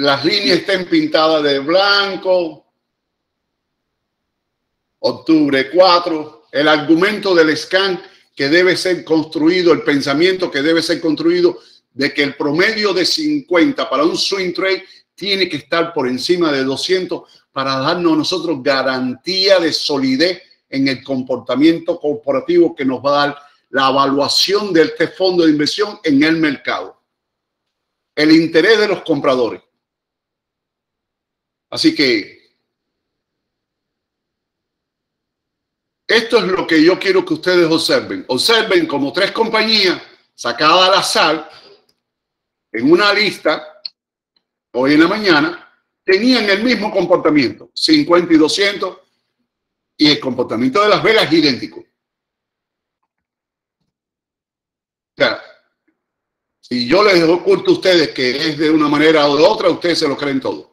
las líneas estén pintadas de blanco. Octubre 4, el argumento del scan que debe ser construido, el pensamiento que debe ser construido de que el promedio de 50 para un swing trade tiene que estar por encima de 200 para darnos a nosotros garantía de solidez en el comportamiento corporativo que nos va a dar la evaluación de este fondo de inversión en el mercado. El interés de los compradores. Así que esto es lo que yo quiero que ustedes observen. Observen como tres compañías sacadas al azar en una lista hoy en la mañana tenían el mismo comportamiento, 50 y 200, y el comportamiento de Las Vegas es idéntico. Si yo les oculto a ustedes que es de una manera o de otra, ustedes se lo creen todo.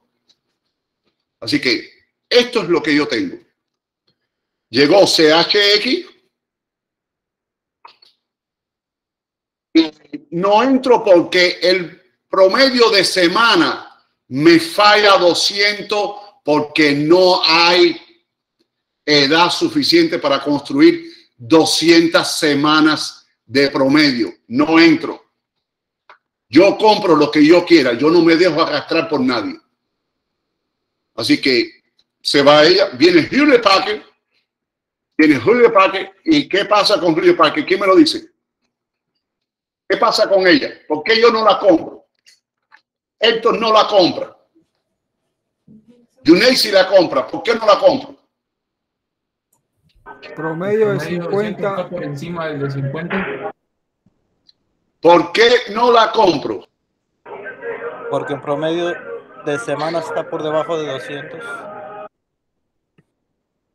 Así que esto es lo que yo tengo. Llegó CHX. No entro porque el promedio de semana me falla 200 porque no hay edad suficiente para construir 200 semanas de promedio. No entro. Yo compro lo que yo quiera. Yo no me dejo arrastrar por nadie. Así que se va ella. Viene Hewlett Packard. Viene Hewlett Packard. ¿Y qué pasa con Hewlett Packard? ¿Quién me lo dice? ¿Qué pasa con ella? ¿Por qué yo no la compro? Héctor no la compra. Yunei si la compra. ¿Por qué no la compro? Promedio de 50. por encima del de 50. ¿Por qué no la compro? Porque en promedio de semana está por debajo de 200.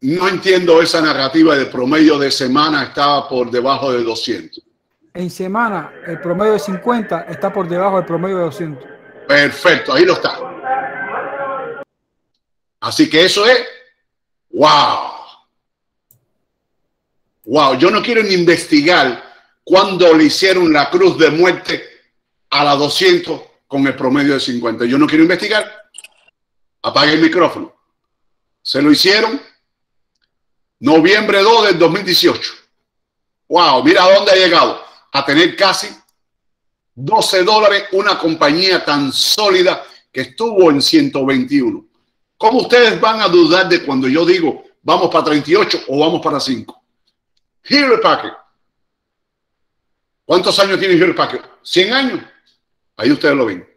No entiendo esa narrativa de promedio de semana estaba por debajo de 200. En semana, el promedio de 50 está por debajo del promedio de 200. Perfecto, ahí lo está. Así que eso es, wow. Wow, yo no quiero ni investigar cuándo le hicieron la cruz de muerte a la 200 con el promedio de 50. Yo no quiero investigar. Apague el micrófono. Se lo hicieron noviembre 2 del 2018. Wow, mira dónde ha llegado. A tener casi 12 dólares una compañía tan sólida que estuvo en 121. ¿Cómo ustedes van a dudar de cuando yo digo vamos para 38 o vamos para 5? Hewlett Packard. ¿Cuántos años tiene Hewlett Packard? 100 años. Ahí ustedes lo ven.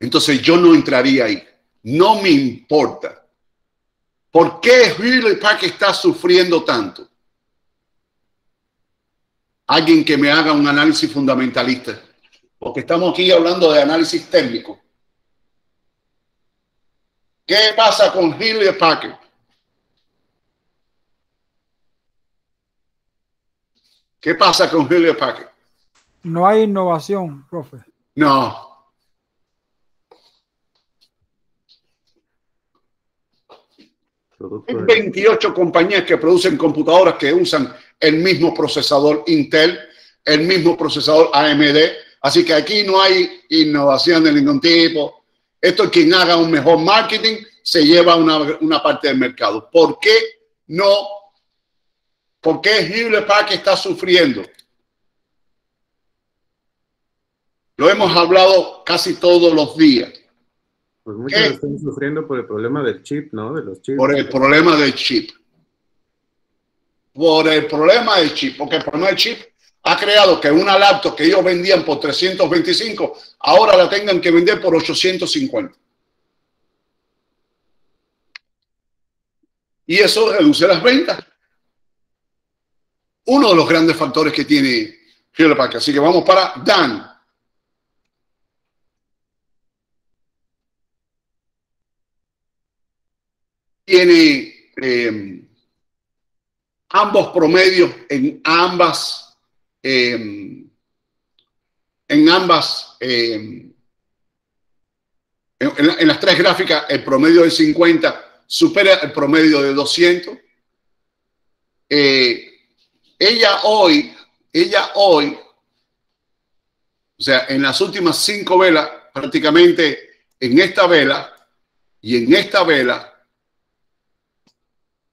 Entonces yo no entraría ahí. No me importa. ¿Por qué Hewlett Packard está sufriendo tanto? Alguien que me haga un análisis fundamentalista. Porque estamos aquí hablando de análisis técnico. ¿Qué pasa con Hewlett Packard? ¿Qué pasa con Julio Packard? No hay innovación, profe. No. Hay 28 compañías que producen computadoras que usan el mismo procesador Intel, el mismo procesador AMD. Así que aquí no hay innovación de ningún tipo. Esto es quien haga un mejor marketing, se lleva una, una parte del mercado. ¿Por qué no ¿Por qué Hewlett Packard está sufriendo? Lo hemos hablado casi todos los días. Pues muchos están sufriendo por el problema del chip, ¿no? De los chips. Por el problema del chip. Por el problema del chip. Porque el problema del chip ha creado que una laptop que ellos vendían por 325, ahora la tengan que vender por 850. Y eso reduce las ventas uno de los grandes factores que tiene Hewlett Packard. Así que vamos para Dan. Tiene eh, ambos promedios en ambas, eh, en ambas, eh, en, en, las tres gráficas, el promedio de 50 supera el promedio de 200. Eh, ella hoy, ella hoy, o sea, en las últimas cinco velas, prácticamente en esta vela y en esta vela,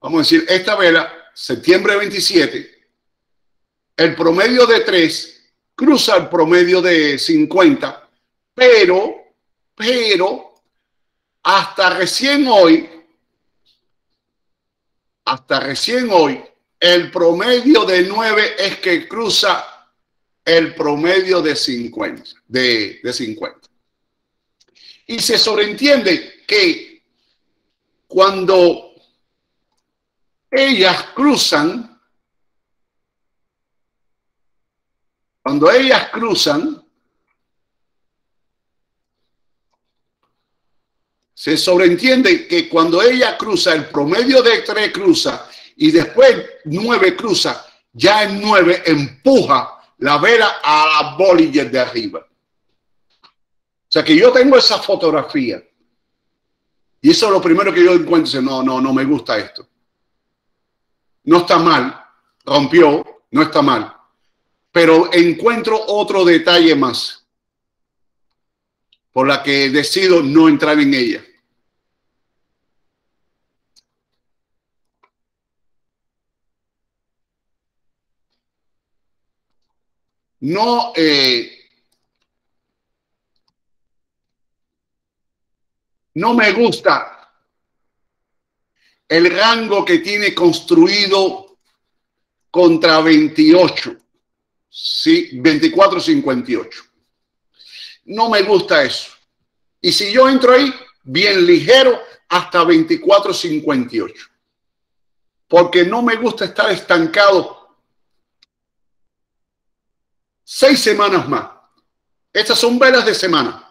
vamos a decir, esta vela, septiembre 27, el promedio de 3 cruza el promedio de 50, pero, pero, hasta recién hoy, hasta recién hoy, el promedio de 9 es que cruza el promedio de 50, de, de 50. Y se sobreentiende que cuando ellas cruzan, cuando ellas cruzan, se sobreentiende que cuando ella cruza, el promedio de tres cruza y después nueve cruza, ya en nueve empuja la vela a la Bollinger de arriba. O sea que yo tengo esa fotografía. Y eso es lo primero que yo encuentro. No, no, no me gusta esto. No está mal. Rompió, no está mal. Pero encuentro otro detalle más por la que decido no entrar en ella. No, eh, No me gusta el rango que tiene construido contra 28, sí, 24-58. No me gusta eso. Y si yo entro ahí, bien ligero, hasta 24-58. Porque no me gusta estar estancado seis semanas más. Estas son velas de semana.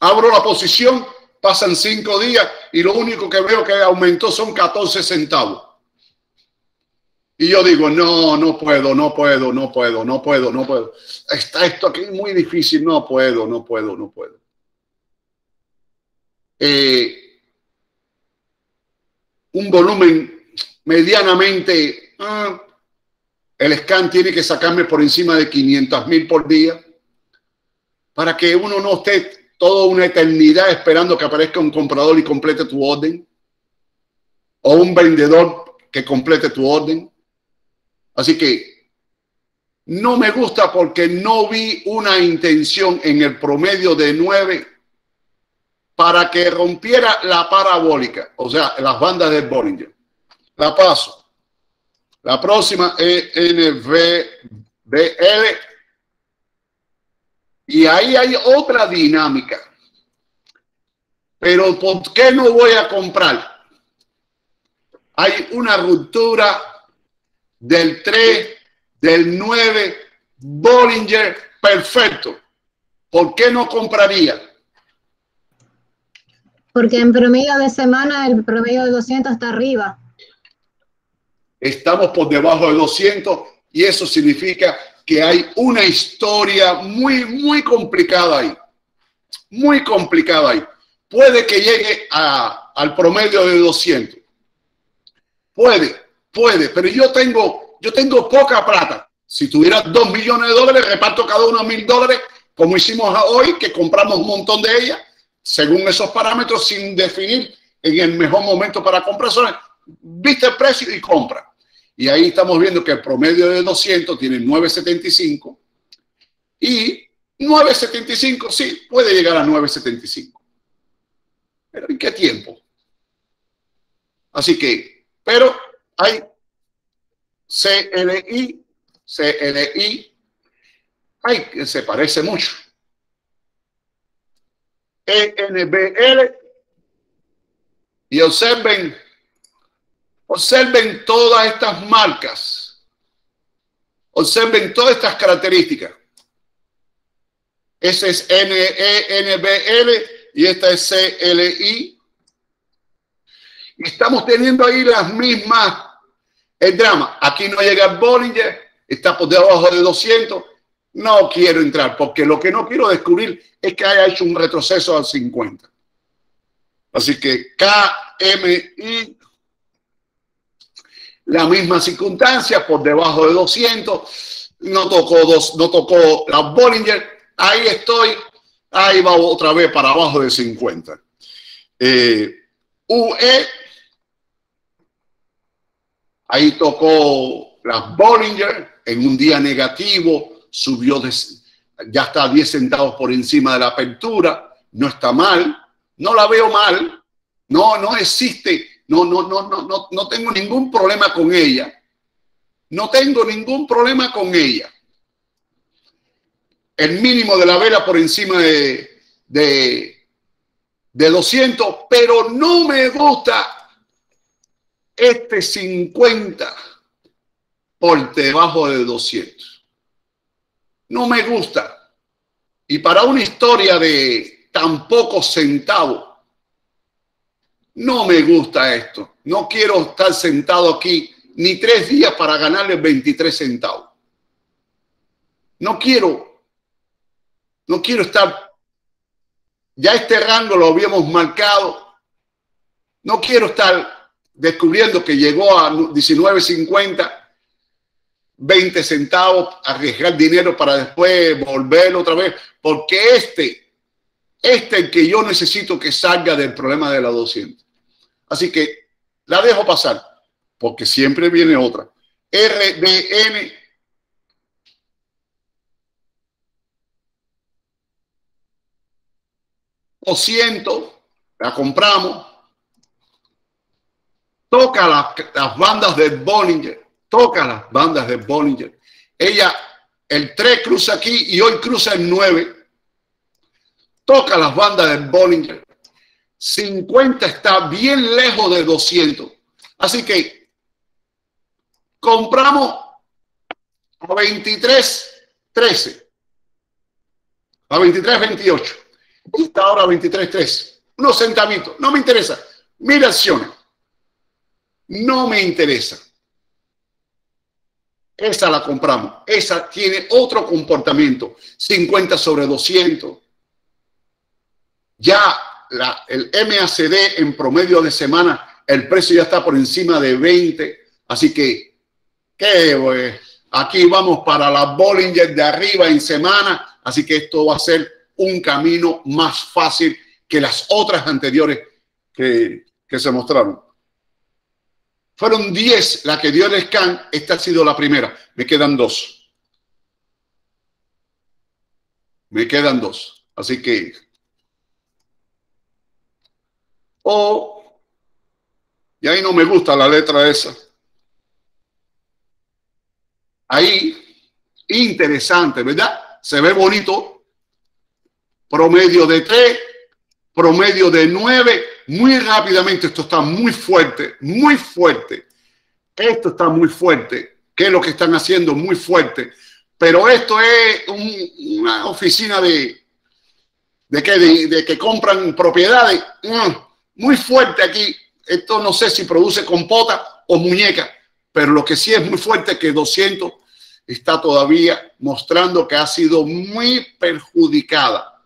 Abro la posición pasan cinco días y lo único que veo que aumentó son 14 centavos. Y yo digo, no, no puedo, no puedo, no puedo, no puedo, no puedo. Está esto aquí muy difícil, no puedo, no puedo, no puedo. Eh, un volumen medianamente, ah, el scan tiene que sacarme por encima de 500 mil por día para que uno no esté toda una eternidad esperando que aparezca un comprador y complete tu orden, o un vendedor que complete tu orden. Así que no me gusta porque no vi una intención en el promedio de 9 para que rompiera la parabólica, o sea, las bandas de Bollinger. La paso. La próxima es NVBL y ahí hay otra dinámica. Pero ¿por qué no voy a comprar? Hay una ruptura del 3, del 9, Bollinger, perfecto. ¿Por qué no compraría? Porque en promedio de semana el promedio de 200 está arriba. Estamos por debajo de 200 y eso significa que hay una historia muy, muy complicada ahí. Muy complicada ahí. Puede que llegue a, al promedio de 200. Puede, puede, pero yo tengo, yo tengo poca plata. Si tuviera dos millones de dólares, reparto cada uno mil dólares, como hicimos hoy, que compramos un montón de ellas, según esos parámetros, sin definir en el mejor momento para comprar. Viste el precio y compra. Y ahí estamos viendo que el promedio de 200 tiene 9.75 y 9.75, sí, puede llegar a 9.75. Pero ¿en qué tiempo? Así que, pero hay CLI, CLI, hay que se parece mucho. ENBL y observen Observen todas estas marcas. Observen todas estas características. Ese es NENBL y esta es CLI. Estamos teniendo ahí las mismas. El drama. Aquí no llega el Bollinger, está por debajo de 200. No quiero entrar porque lo que no quiero descubrir es que haya hecho un retroceso al 50. Así que KMI la misma circunstancia, por debajo de 200, no tocó, dos, no tocó la Bollinger, ahí estoy Ahí va otra vez para abajo de 50. Eh, UE, ahí tocó las Bollinger en un día negativo, subió, ya está a 10 centavos por encima de la apertura, no está mal, no la veo mal, no, no existe, no, no, no, no, no, no tengo ningún problema con ella, no tengo ningún problema con ella. El mínimo de la vela por encima de, de, de 200, pero no me gusta este 50 por debajo de 200. No me gusta. Y para una historia de tan pocos centavos, no me gusta esto. No quiero estar sentado aquí ni tres días para ganarle 23 centavos. No quiero, no quiero estar, ya este rango lo habíamos marcado. No quiero estar descubriendo que llegó a 19.50 20 centavos, arriesgar dinero para después volverlo otra vez, porque este, este es el que yo necesito que salga del problema de la 200. Así que la dejo pasar, porque siempre viene otra. RDN. siento, la compramos. Toca las, las bandas de Bollinger toca las bandas de Bollinger. Ella, el 3 cruza aquí y hoy cruza el 9. Toca las bandas de Bollinger. 50 está bien lejos de 200. Así que compramos a 23, 13. A 23, 28. Y está ahora a 23, 13. Unos centavitos. No me interesa. Mira acciones. No me interesa. Esa la compramos. Esa tiene otro comportamiento. 50 sobre 200. Ya la, el MACD en promedio de semana, el precio ya está por encima de 20. Así que, ¿qué? Aquí vamos para la Bollinger de arriba en semana. Así que esto va a ser un camino más fácil que las otras anteriores que, que se mostraron. Fueron 10 la que dio el scan. Esta ha sido la primera. Me quedan dos. Me quedan dos. Así que... O... y ahí no me gusta la letra esa. Ahí, interesante, ¿verdad? Se ve bonito. Promedio de 3, promedio de 9 muy rápidamente. Esto está muy fuerte, muy fuerte. Esto está muy fuerte. ¿Qué es lo que están haciendo? Muy fuerte. Pero esto es una oficina de, de, que, de, que compran propiedades. Mm, muy fuerte aquí. Esto no sé si produce compota o muñeca, pero lo que sí es muy fuerte es que 200 está todavía mostrando que ha sido muy perjudicada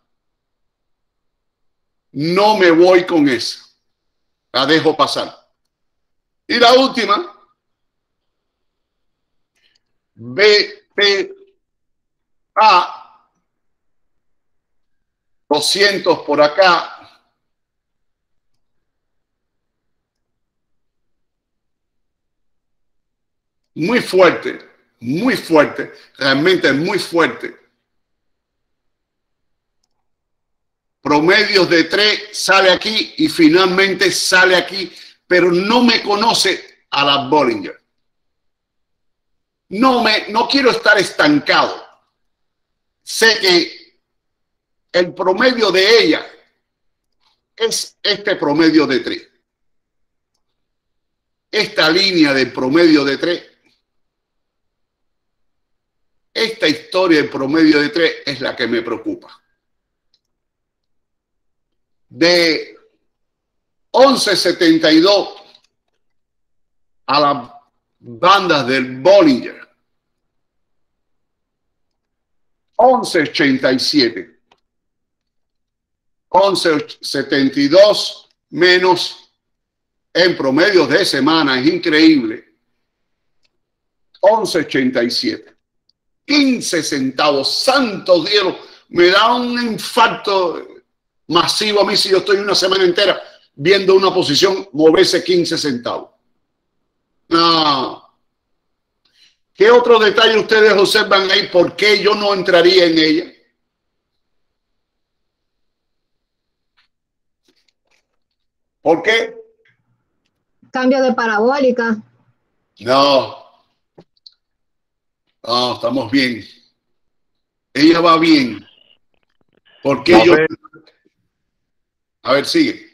no me voy con esa. La dejo pasar. Y la última, BPA, 200 por acá. Muy fuerte, muy fuerte, realmente muy fuerte. promedios de tres, sale aquí y finalmente sale aquí, pero no me conoce a la Bollinger. No, me, no quiero estar estancado. Sé que el promedio de ella es este promedio de tres. Esta línea de promedio de tres, esta historia de promedio de tres es la que me preocupa de 1172 a las bandas del Bollinger. 1187. 1172 menos en promedio de semana, es increíble. 1187. 15 centavos, santo Dios, me da un infarto masivo a mí si yo estoy una semana entera viendo una posición moverse 15 centavos. No. ¿Qué otro detalle ustedes observan ahí? ¿Por qué yo no entraría en ella? ¿Por qué? Cambio de parabólica. No. No, estamos bien. Ella va bien. ¿Por qué A yo? ver. A ver, sigue.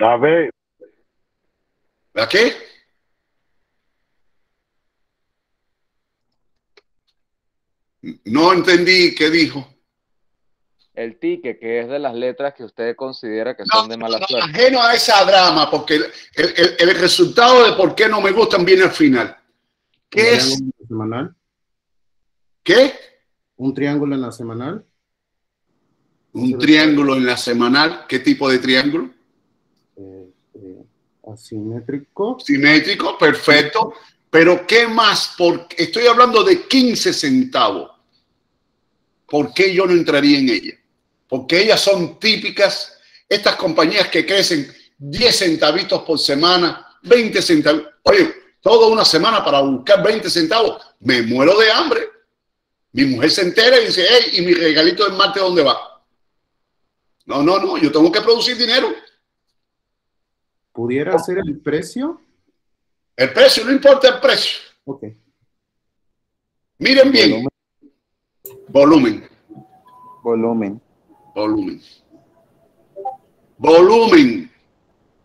A ver, ¿La qué? No entendí qué dijo. El ticket, que es de las letras que usted considera que No, son de mala no, suerte. ajeno a esa drama, porque el, el- el resultado de por qué no me gustan viene al final. ¿Qué ¿Un es? en la semanal? ¿Qué? ¿Un triángulo en la semanal? Un triángulo en la semanal. ¿Qué tipo de triángulo? Eh, eh, asimétrico. Simétrico, perfecto. Pero ¿qué más? Porque estoy hablando de 15 centavos. ¿Por qué yo no entraría en ella? Porque ellas son típicas, estas compañías que crecen 10 centavitos por semana, 20 centavos. Oye, toda una semana para buscar 20 centavos, me muero de hambre. Mi mujer se entera y dice, hey, ¿y mi regalito del martes dónde va? No, no, no, yo tengo que producir dinero. ¿Pudiera ser el precio? El precio, no importa el precio. Ok. Miren bien, volumen. Volumen. Volumen. Volumen.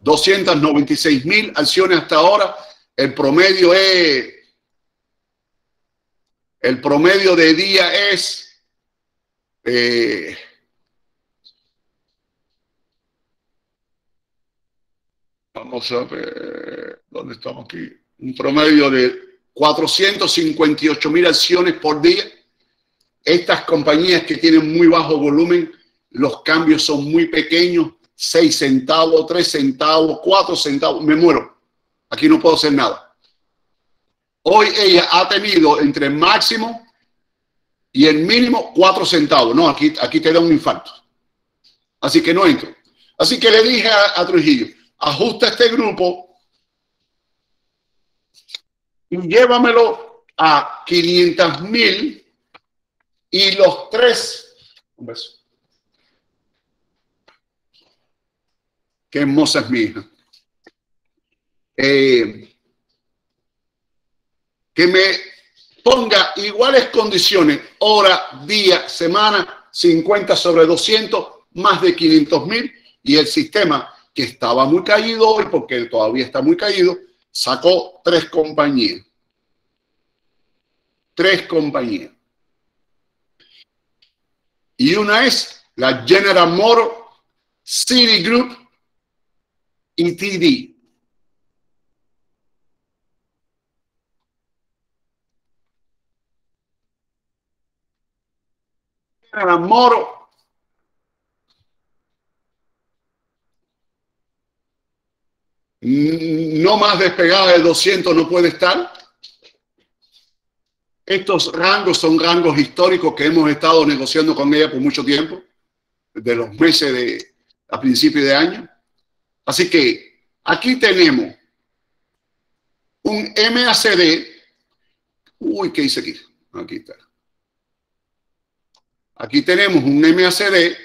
296 mil acciones hasta ahora. El promedio es. El promedio de día es. eh, vamos a ver. ¿Dónde estamos aquí? Un promedio de 458 mil acciones por día estas compañías que tienen muy bajo volumen, los cambios son muy pequeños, 6 centavos, 3 centavos, 4 centavos, me muero. Aquí no puedo hacer nada. Hoy ella ha tenido entre el máximo y el mínimo 4 centavos. No, aquí, aquí te da un infarto. Así que no entro. Así que le dije a, a Trujillo, ajusta este grupo y llévamelo a 500 mil y los tres. Un beso. Qué hermosa es mi hija. Eh, que me ponga iguales condiciones, hora, día, semana, 50 sobre 200, más de 500 mil, y el sistema que estaba muy caído hoy, porque todavía está muy caído, sacó tres compañías. Tres compañías. Y una es la General Motors, Citigroup y TD. Motors mm, no más despegada de 200 no puede estar. Estos rangos son rangos históricos que hemos estado negociando con ella por mucho tiempo, de los meses de a principio de año. Así que aquí tenemos un MACD. Uy, ¿qué hice aquí? Aquí está. Aquí tenemos un MACD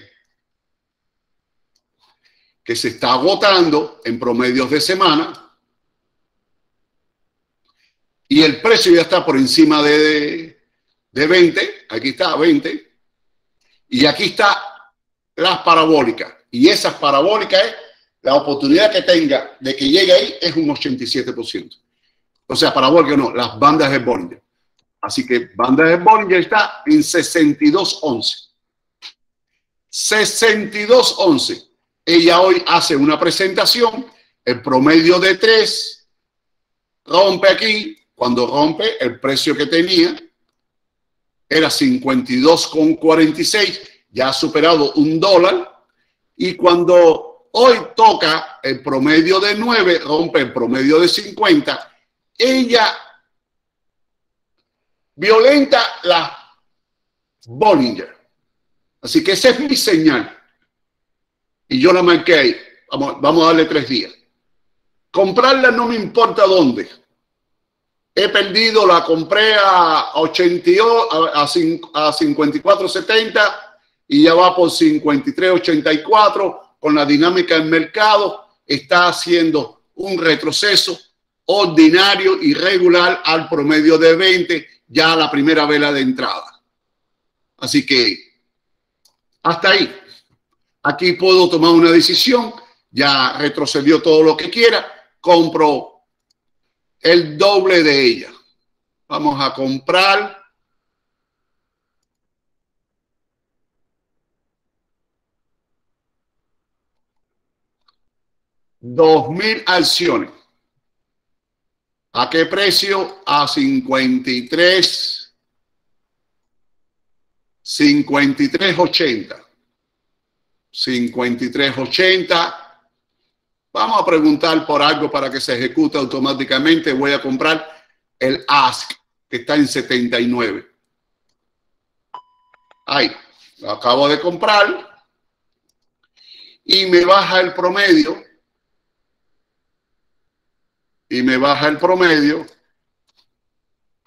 que se está agotando en promedios de semana y el precio ya está por encima de, de 20, aquí está 20, y aquí está las parabólicas, y esas parabólicas es la oportunidad que tenga de que llegue ahí es un 87%. O sea, parabólica no, las bandas de Bollinger. Así que bandas de Bollinger está en 62.11. 62.11. Ella hoy hace una presentación, el promedio de 3, rompe aquí, cuando rompe el precio que tenía era 52,46, ya ha superado un dólar. Y cuando hoy toca el promedio de 9, rompe el promedio de 50, ella violenta las Bollinger. Así que esa es mi señal. Y yo la marqué ahí. Vamos, vamos a darle tres días. Comprarla no me importa dónde. He perdido, la compré a 82, a, a, a 54.70 y ya va por 53.84 con la dinámica del mercado. Está haciendo un retroceso ordinario y regular al promedio de 20, ya la primera vela de entrada. Así que hasta ahí. Aquí puedo tomar una decisión. Ya retrocedió todo lo que quiera. Compro el doble de ella. Vamos a comprar dos mil acciones. ¿A qué precio? A 53, 53.80. 53.80. Vamos a preguntar por algo para que se ejecute automáticamente. Voy a comprar el ASK, que está en 79. Ahí, lo acabo de comprar. Y me baja el promedio. Y me baja el promedio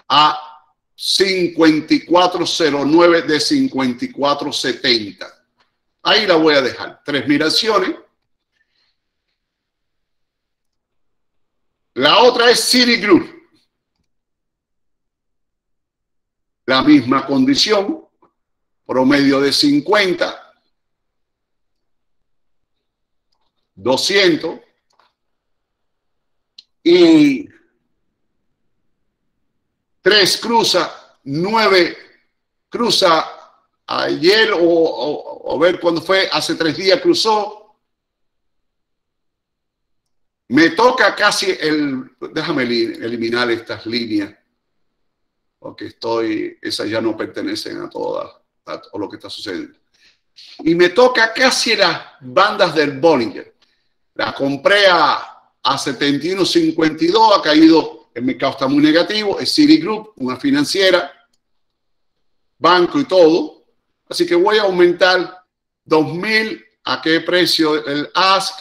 a 5409 de 5470. Ahí la voy a dejar. Tres miraciones. La otra es Citigroup. La misma condición. Promedio de 50. 200. Y tres cruza, nueve cruza ayer o, ver cuándo fue, hace tres días cruzó. Me toca casi el, déjame eli- eliminar estas líneas, porque estoy, esas ya no pertenecen a todas, a todo lo que está sucediendo. Y me toca casi las bandas del Bollinger. La compré a, a 71.52, ha caído, el mercado está muy negativo, es Citigroup, una financiera, banco y todo. Así que voy a aumentar 2.000, ¿a qué precio el ASK?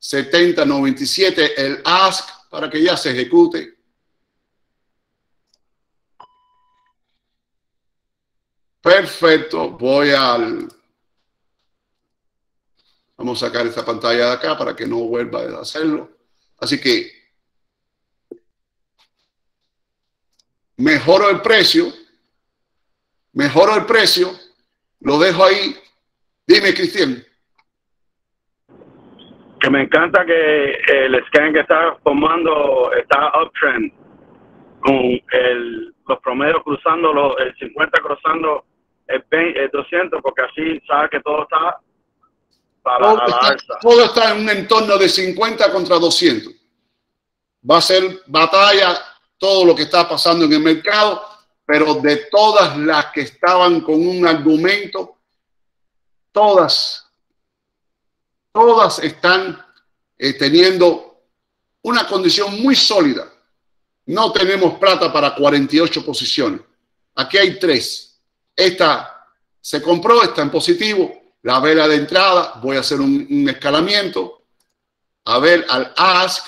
70.97 el ASK para que ya se ejecute. Perfecto, voy al... Vamos a sacar esta pantalla de acá para que no vuelva a hacerlo. Así que mejoro el precio, mejoro el precio, lo dejo ahí. Dime, Cristian. Que me encanta que el scan que está formando está uptrend con el, los promedios cruzando, los, el 50 cruzando el, 20, el 200, porque así sabe que todo está para Todo a la está, alza. todo está en un entorno de 50 contra 200. Va a ser batalla todo lo que está pasando en el mercado, pero de todas las que estaban con un argumento, todas, todas están eh, teniendo una condición muy sólida. No tenemos plata para 48 posiciones. Aquí hay tres. Esta se compró, está en positivo. La vela de entrada, voy a hacer un, escalamiento. A ver al ask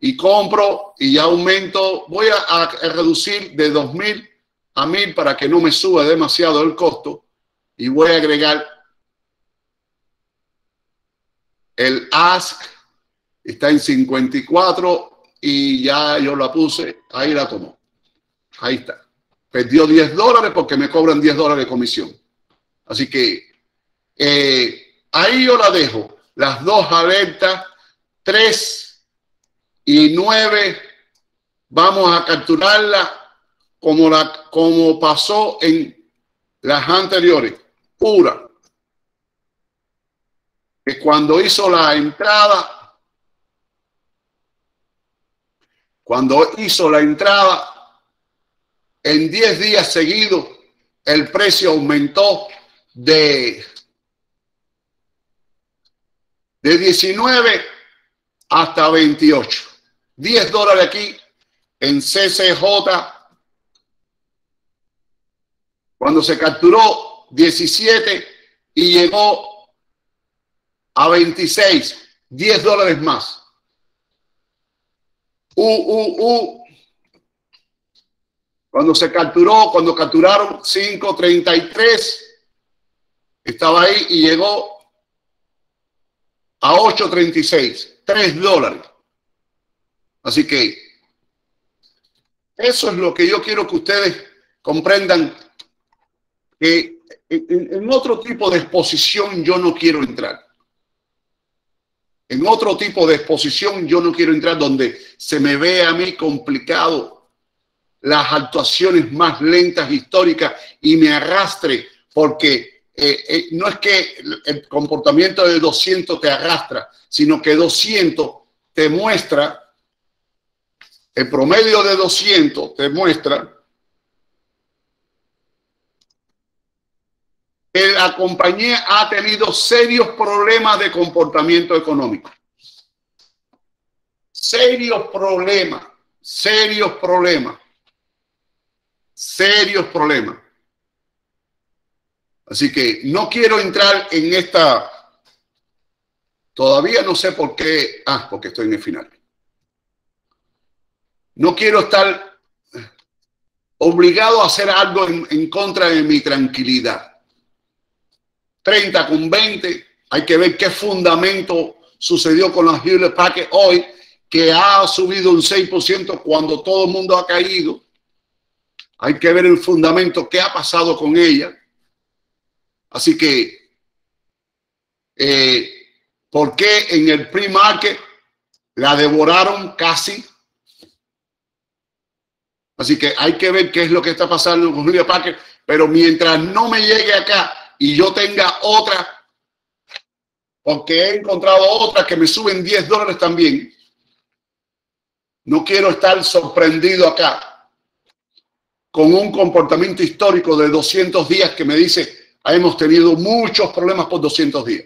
y compro y ya aumento. Voy a, a reducir de 2000 a 1000 para que no me suba demasiado el costo. Y voy a agregar el ask. Está en 54 y ya yo la puse. Ahí la tomó. Ahí está. Perdió 10 dólares porque me cobran 10 dólares de comisión. Así que eh, ahí yo la dejo. Las dos alertas, 3 y 9. Vamos a capturarla como, la, como pasó en las anteriores. Pura. Que cuando hizo la entrada, cuando hizo la entrada, en 10 días seguidos, el precio aumentó de, de 19 hasta 28. 10 dólares aquí en CCJ Cuando se capturó 17 y llegó a 26, 10 dólares más. U, U, U. Cuando se capturó, cuando capturaron 5.33, estaba ahí y llegó a 8.36, 3 dólares. Así que eso es lo que yo quiero que ustedes comprendan que en, en otro tipo de exposición yo no quiero entrar. En otro tipo de exposición yo no quiero entrar donde se me ve a mí complicado las actuaciones más lentas históricas y me arrastre porque eh, eh, no es que el comportamiento de 200 te arrastra, sino que 200 te muestra, el promedio de 200 te muestra que la compañía ha tenido serios problemas de comportamiento económico. Serios problemas, serios problemas, serios problemas. Así que no quiero entrar en esta. Todavía no sé por qué. Ah, porque estoy en el final. No quiero estar obligado a hacer algo en, contra de mi tranquilidad. 30 con 20. Hay que ver qué fundamento sucedió con la Hewlett Packard hoy, que ha subido un 6% cuando todo el mundo ha caído. Hay que ver el fundamento, qué ha pasado con ella. Así que, eh, ¿por qué en el pre-market la devoraron casi? Así que hay que ver qué es lo que está pasando con Julia Packard. Pero mientras no me llegue acá y yo tenga otra, porque he encontrado otras que me suben 10 dólares también, no quiero estar sorprendido acá con un comportamiento histórico de 200 días que me dice, hemos tenido muchos problemas por 200 días,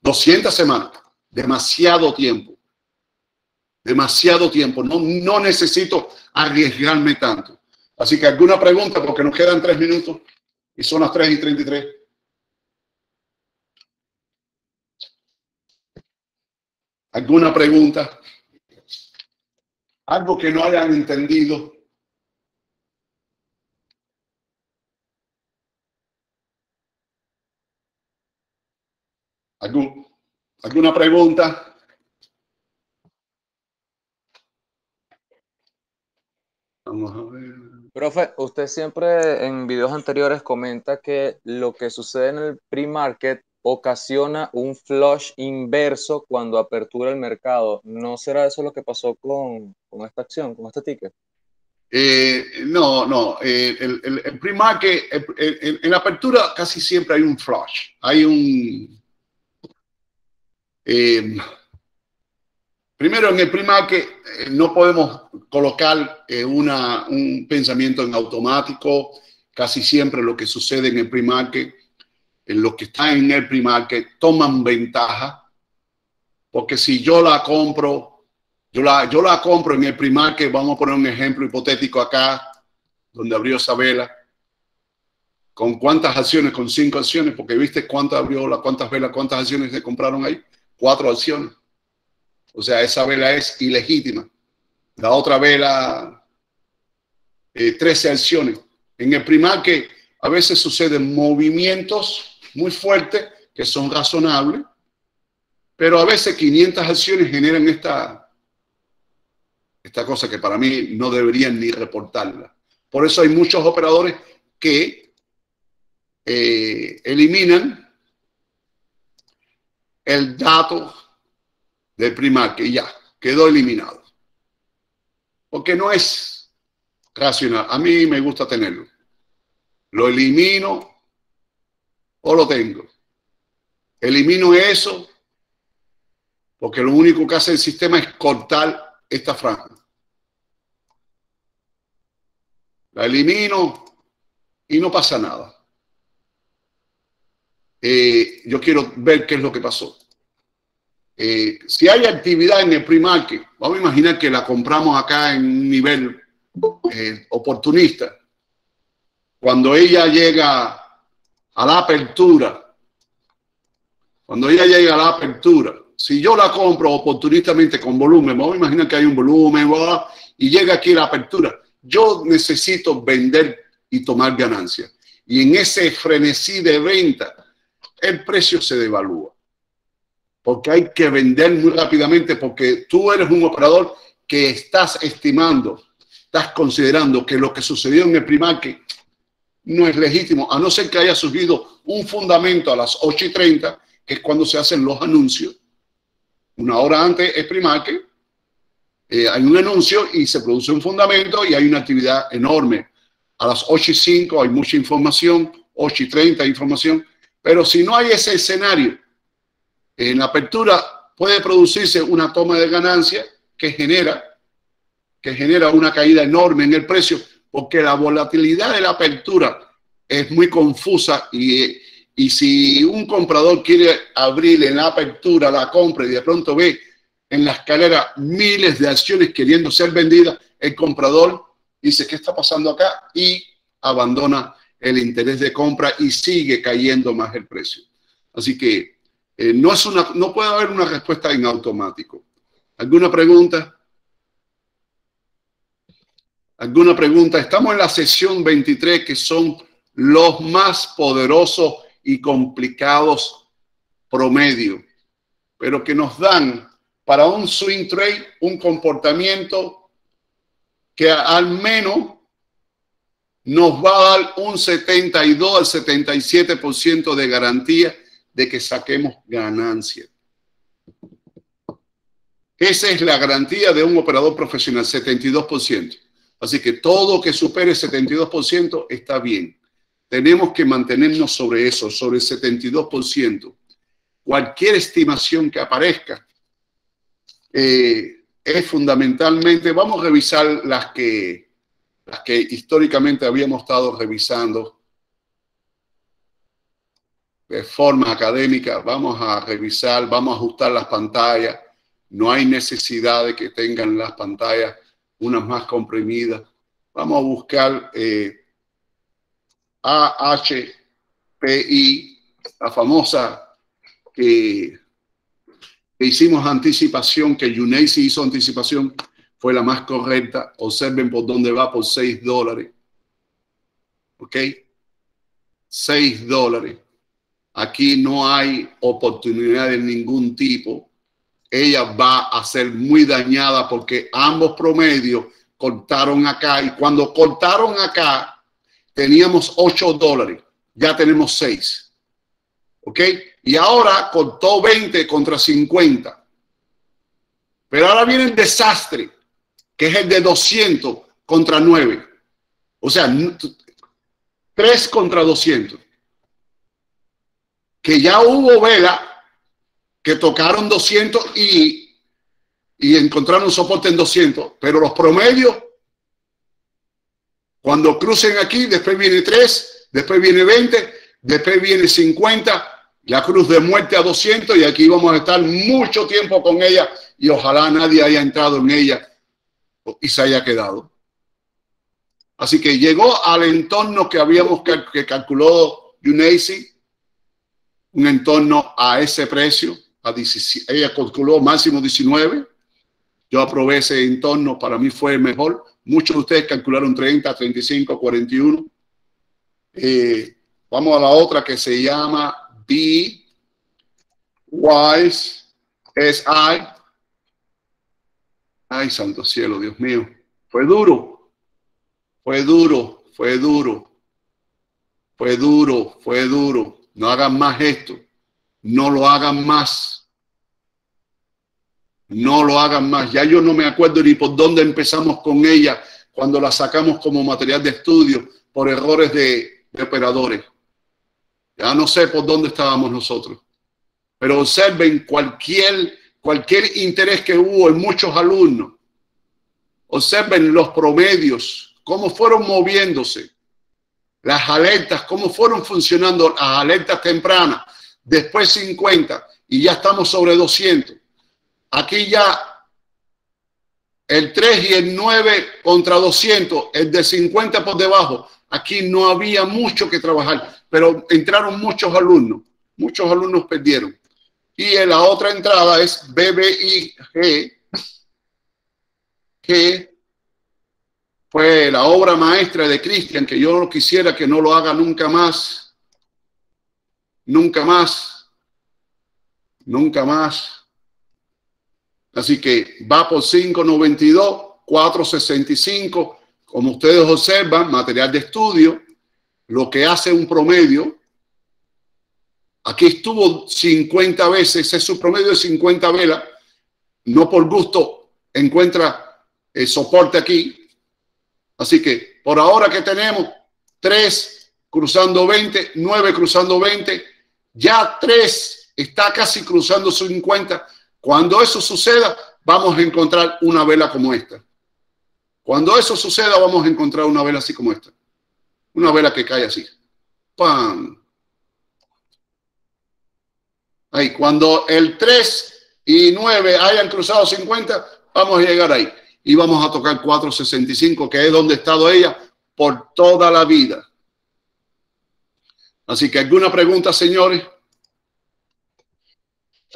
200 semanas, demasiado tiempo, demasiado tiempo, no, no necesito arriesgarme tanto. Así que alguna pregunta, porque nos quedan tres minutos y son las 3 y 33. ¿Alguna pregunta? Algo que no hayan entendido. ¿Algún, ¿Alguna pregunta? Vamos a ver. Profe, usted siempre en videos anteriores comenta que lo que sucede en el pre-market ocasiona un flush inverso cuando apertura el mercado. ¿No será eso lo que pasó con, con esta acción, con este ticket? Eh, no, no. eh, el, el, el pre-market, en la apertura casi siempre hay un flush. Hay un. Eh, primero, en el pre-market eh, no podemos colocar eh, una, un pensamiento en automático. Casi siempre lo que sucede en el pre-market, en los que están en el pre-market, toman ventaja. Porque si yo la compro yo la, yo la compro en el pre-market, vamos a poner un ejemplo hipotético acá, donde abrió esa vela. ¿Con cuántas acciones? Con cinco acciones, porque viste cuántas abrió, la, cuántas velas, cuántas acciones se compraron ahí. Cuatro acciones. O sea, esa vela es ilegítima. La otra vela, eh, 13 acciones. En el pre-market a veces suceden movimientos muy fuertes que son razonables, pero a veces 500 acciones generan esta, esta cosa que para mí no deberían ni reportarla. Por eso hay muchos operadores que eh, eliminan el dato del primar, que ya quedó eliminado. Porque no es racional. A mí me gusta tenerlo. Lo elimino o lo tengo. Elimino eso porque lo único que hace el sistema es cortar esta franja. La elimino y no pasa nada. Eh, yo quiero ver qué es lo que pasó. Eh, si hay actividad en el pre-market, vamos a imaginar que la compramos acá en un nivel eh, oportunista. cuando ella llega a la apertura, cuando ella llega a la apertura, si yo la compro oportunistamente con volumen, vamos a imaginar que hay un volumen, bla, y llega aquí la apertura, yo necesito vender y tomar ganancias. Y en ese frenesí de venta, el precio se devalúa. Porque hay que vender muy rápidamente porque tú eres un operador que estás estimando, estás considerando que lo que sucedió en el primarque no es legítimo, a no ser que haya surgido un fundamento a las 8 y 30, que es cuando se hacen los anuncios. Una hora antes es primarque, eh, hay un anuncio y se produce un fundamento y hay una actividad enorme. A las 8 y 5 hay mucha información, 8 y 30 hay información, pero si no hay ese escenario, en la apertura puede producirse una toma de ganancia que genera, que genera una caída enorme en el precio, porque la volatilidad de la apertura es muy confusa y, y si un comprador quiere abrir en la apertura la compra y de pronto ve en la escalera miles de acciones queriendo ser vendidas, el comprador dice, ¿qué está pasando acá? Y abandona el interés de compra y sigue cayendo más el precio. Así que eh, no, es una, no puede haber una respuesta en automático. ¿Alguna pregunta? ¿Alguna pregunta? Estamos en la sesión 23, que son los más poderosos y complicados promedio, pero que nos dan para un swing trade un comportamiento que al menos nos va a dar un 72 al 77% de garantía de que saquemos ganancia. Esa es la garantía de un operador profesional, 72%. Así que todo que supere 72% está bien. Tenemos que mantenernos sobre eso, sobre el 72%. Cualquier estimación que aparezca eh, es fundamentalmente, vamos a revisar las que, las que históricamente habíamos estado revisando de forma académica, vamos a revisar, vamos a ajustar las pantallas, no hay necesidad de que tengan las pantallas unas más comprimidas, vamos a buscar eh, AHPI, la famosa que hicimos anticipación, que Yuneisi hizo anticipación, fue la más correcta. Observen por dónde va, por 6 dólares. ¿Ok? 6 dólares. Aquí no hay oportunidad de ningún tipo. Ella va a ser muy dañada porque ambos promedios cortaron acá y cuando cortaron acá teníamos 8 dólares. Ya tenemos 6. ¿Ok? Y ahora cortó 20 contra 50. Pero ahora viene el desastre, que es el de 200 contra 9. O sea, 3 contra 200. Que ya hubo vela que tocaron 200 y, y encontraron soporte en 200. Pero los promedios, cuando crucen aquí, después viene 3, después viene 20, después viene 50 la cruz de muerte a 200 y aquí vamos a estar mucho tiempo con ella y ojalá nadie haya entrado en ella y se haya quedado. Así que llegó al entorno que habíamos que calculó UNACI, un entorno a ese precio, a ella calculó máximo 19, yo aprobé ese entorno, para mí fue mejor. Muchos de ustedes calcularon 30, 35, 41. vamos a la otra que se llama B, Wise, I. Ay, santo cielo, Dios mío. Fue duro. Fue duro, fue duro. Fue duro, fue duro. No hagan más esto. No lo hagan más. No lo hagan más. Ya yo no me acuerdo ni por dónde empezamos con ella cuando la sacamos como material de estudio por errores de, de operadores. Ya no sé por dónde estábamos nosotros. Pero observen cualquier, cualquier interés que hubo en muchos alumnos. Observen los promedios, cómo fueron moviéndose. Las alertas, cómo fueron funcionando las alertas tempranas. Después 50 y ya estamos sobre 200. Aquí ya el 3 y el 9 contra 200, el de 50 por debajo. aquí no había mucho que trabajar, pero entraron muchos alumnos, muchos alumnos perdieron. Y en la otra entrada es BBIG, que fue la obra maestra de Cristian, que yo no quisiera que no lo haga nunca más, nunca más, nunca más. Así que va por 592, 465, como ustedes observan, material de estudio, lo que hace un promedio. Aquí estuvo 50 veces, es su promedio de 50 velas. No por gusto encuentra el soporte aquí. Así que por ahora que tenemos 3 cruzando 20, 9 cruzando 20, ya 3 está casi cruzando 50. Cuando eso suceda, vamos a encontrar una vela como esta. Cuando eso suceda, vamos a encontrar una vela así como esta. Una vela que cae así. ¡Pam! Ahí, cuando el 3 y 9 hayan cruzado 50, vamos a llegar ahí. Y vamos a tocar 465, que es donde ha estado ella por toda la vida. Así que, ¿alguna pregunta, señores?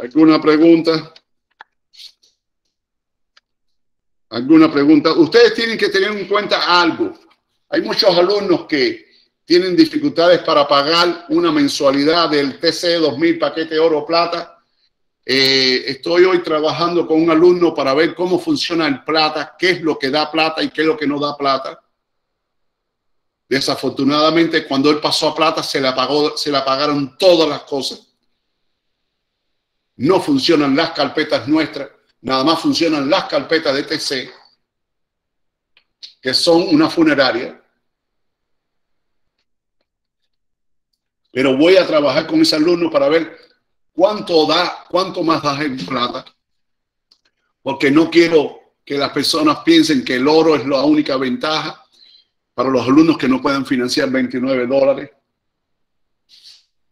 ¿Alguna pregunta? ¿Alguna pregunta? Ustedes tienen que tener en cuenta algo. Hay muchos alumnos que tienen dificultades para pagar una mensualidad del TC 2000 paquete oro plata. Eh, estoy hoy trabajando con un alumno para ver cómo funciona el plata, qué es lo que da plata y qué es lo que no da plata. Desafortunadamente, cuando él pasó a plata, se le, apagó, se le apagaron todas las cosas. No funcionan las carpetas nuestras nada más funcionan las carpetas de TC, que son una funeraria. Pero voy a trabajar con mis alumnos para ver cuánto da, cuánto más da en plata, porque no quiero que las personas piensen que el oro es la única ventaja para los alumnos que no pueden financiar 29 dólares.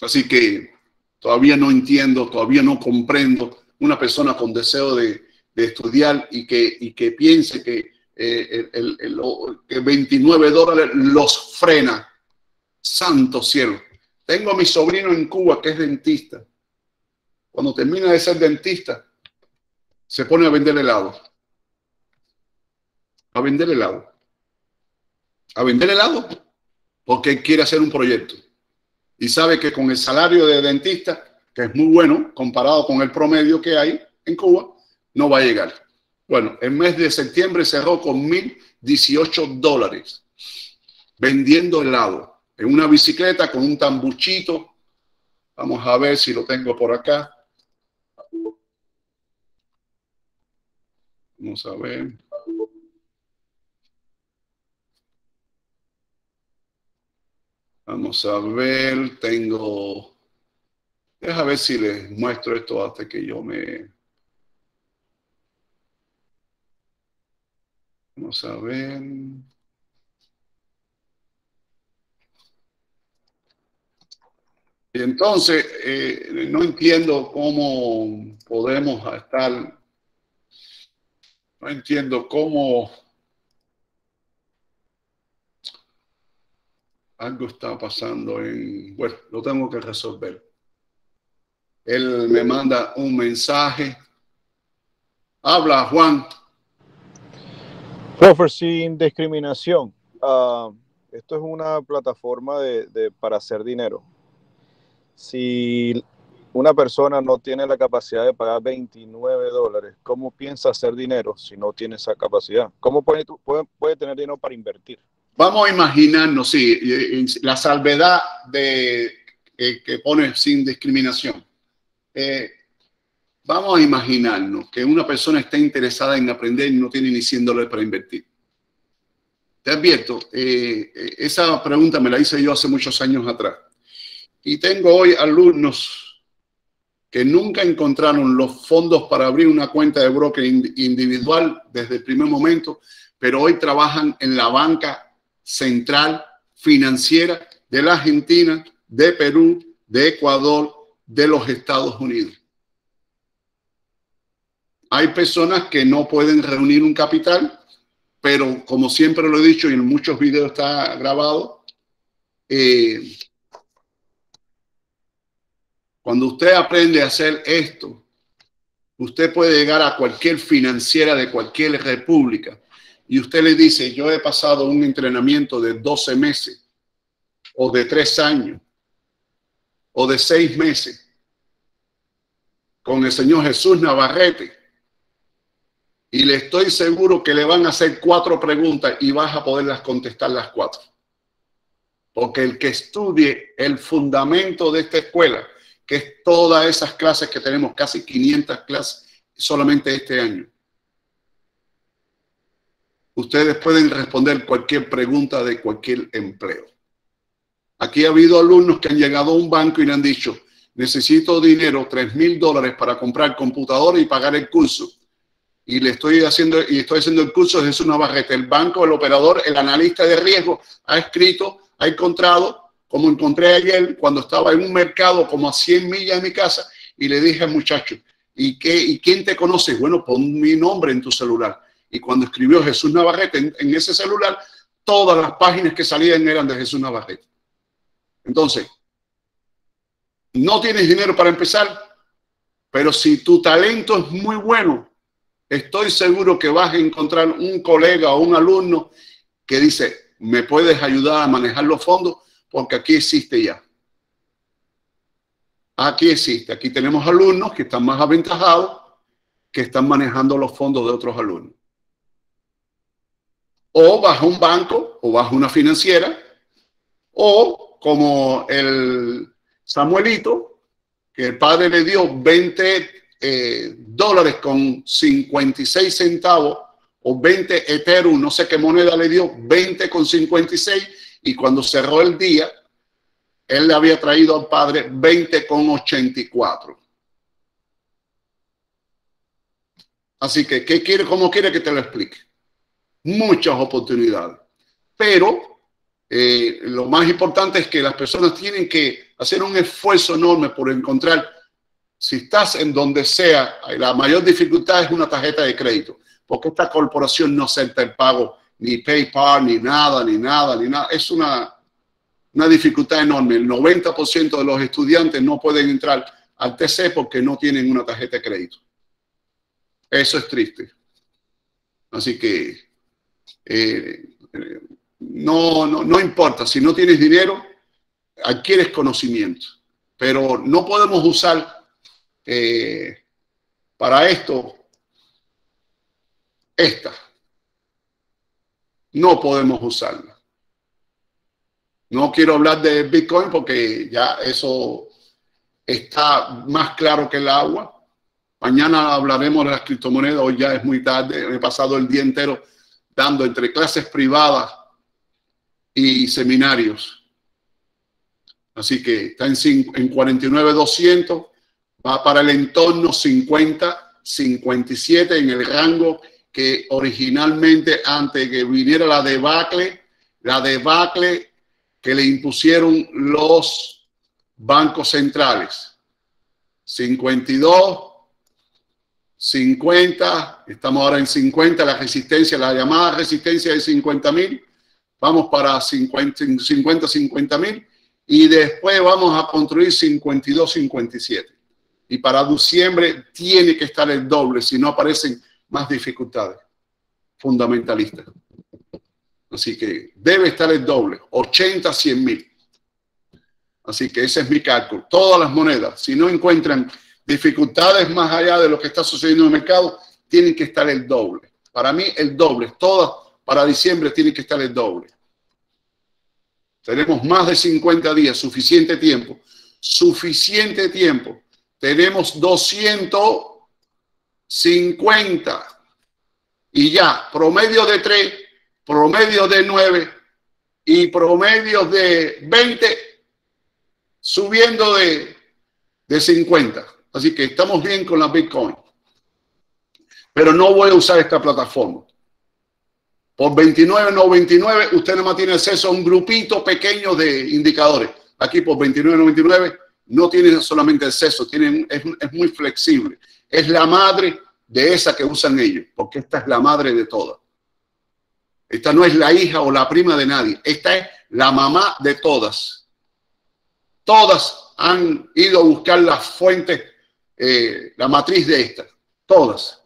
Así que todavía no entiendo, todavía no comprendo una persona con deseo de, estudiar y que, que piense que, eh, el, que 29 dólares los frena. Santo cielo. Tengo a mi sobrino en Cuba que es dentista. Cuando termina de ser dentista, se pone a vender helado. A vender helado. A vender helado porque quiere hacer un proyecto. Y sabe que con el salario de dentista que es muy bueno comparado con el promedio que hay en Cuba, no va a llegar. Bueno, el mes de septiembre cerró con 1.018 dólares vendiendo helado en una bicicleta con un tambuchito. Vamos a ver si lo tengo por acá. Vamos a ver. Vamos a ver, tengo Deja ver si les muestro esto hasta que yo me... Vamos a ver. Entonces, eh, no entiendo cómo podemos estar, no entiendo cómo algo está pasando en, bueno, lo tengo que resolver. Él me manda un mensaje. Habla, Juan. Profe, sin discriminación. Ah, esto es una plataforma de, para hacer dinero. Si una persona no tiene la capacidad de pagar 29 dólares, ¿cómo piensa hacer dinero si no tiene esa capacidad? ¿Cómo puede, puede, tener dinero para invertir? Vamos a imaginarnos, sí, la salvedad de, que pone sin discriminación. Eh, vamos a imaginarnos que una persona está interesada en aprender y no tiene ni 100 dólares para invertir. Te advierto, eh, esa pregunta me la hice yo hace muchos años atrás. Y tengo hoy alumnos que nunca encontraron los fondos para abrir una cuenta de broker individual desde el primer momento, pero hoy trabajan en la banca central financiera de la Argentina, de Perú, de Ecuador, de los Estados Unidos. Hay personas que no pueden reunir un capital, pero como siempre lo he dicho y en muchos videos está grabado, eh, cuando usted aprende a hacer esto, usted puede llegar a cualquier financiera de cualquier república y usted le dice, yo he pasado un entrenamiento de 12 meses o de 3 años o de 6 meses con el Señor Jesús Navarrete. Y le estoy seguro que le van a hacer cuatro preguntas y vas a poderlas contestar las cuatro. Porque el que estudie el fundamento de esta escuela, que es todas esas clases que tenemos, casi 500 clases solamente este año, ustedes pueden responder cualquier pregunta de cualquier empleo. Aquí ha habido alumnos que han llegado a un banco y le han dicho, necesito dinero, 3 mil dólares para comprar computador y pagar el curso. Y le estoy haciendo, y estoy haciendo el curso de Jesús Navarrete. El banco, el operador, el analista de riesgo ha escrito, ha encontrado, como encontré ayer cuando estaba en un mercado como a 100 millas de mi casa, y le dije al muchacho, ¿y, qué, ¿y quién te conoce? Bueno, pon mi nombre en tu celular. Y cuando escribió Jesús Navarrete en, en ese celular, todas las páginas que salían eran de Jesús Navarrete. Entonces, no tienes dinero para empezar, pero si tu talento es muy bueno, estoy seguro que vas a encontrar un colega o un alumno que dice, me puedes ayudar a manejar los fondos porque aquí existe ya. Aquí existe. Aquí tenemos alumnos que están más aventajados, que están manejando los fondos de otros alumnos. O a un banco, o a una financiera, o como el Samuelito, que el padre le dio 20 eh, dólares con 56 centavos o 20 Ethereum, no sé qué moneda le dio, 20 con 56 y cuando cerró el día, él le había traído al padre 20 con 84. Así que, ¿qué quiere, cómo quiere que te lo explique? Muchas oportunidades. Pero eh, lo más importante es que las personas tienen que hacer un esfuerzo enorme por encontrar, si estás en donde sea, la mayor dificultad es una tarjeta de crédito, porque esta corporación no acepta el pago ni PayPal, ni nada, ni nada, ni nada. Es una, una dificultad enorme. El 90% de los estudiantes no pueden entrar al TC porque no tienen una tarjeta de crédito. Eso es triste. Así que eh, no, no, no importa, si no tienes dinero, adquieres conocimiento, pero no podemos usar eh, para esto esta. No podemos usarla. No quiero hablar de Bitcoin porque ya eso está más claro que el agua. Mañana hablaremos de las criptomonedas, hoy ya es muy tarde, he pasado el día entero dando entre clases privadas y seminarios. Así que está en, en 49,200, va para el entorno 50, 57 en el rango que originalmente antes que viniera la debacle, la debacle que le impusieron los bancos centrales. 52, 50, estamos ahora en 50, la resistencia, la llamada resistencia de 50 mil, vamos para 50, 50, 50 mil y después vamos a construir 52, 57. Y para diciembre tiene que estar el doble, si no aparecen más dificultades fundamentalistas. Así que debe estar el doble, 80, 100 mil. Así que ese es mi cálculo. Todas las monedas, si no encuentran dificultades más allá de lo que está sucediendo en el mercado, tienen que estar el doble. Para mí, el doble. Todas para diciembre tiene que estar el doble. Tenemos más de 50 días, suficiente tiempo. Suficiente tiempo. Tenemos 250. Y ya, promedio de 3, promedio de 9 y promedio de 20, subiendo de, de 50. Así que estamos bien con la Bitcoin. Pero no voy a usar esta plataforma. Por 29.99 usted nada más tiene acceso a un grupito pequeño de indicadores. Aquí por 29.99 no tiene solamente acceso, tiene, es, es, muy flexible. Es la madre de esa que usan ellos, porque esta es la madre de todas. Esta no es la hija o la prima de nadie. Esta es la mamá de todas. Todas han ido a buscar la fuente, eh, la matriz de esta. Todas.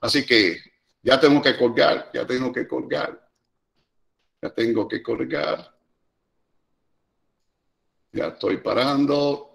Así que ya tengo que colgar, ya tengo que colgar. Ya tengo que colgar. Ya estoy parando.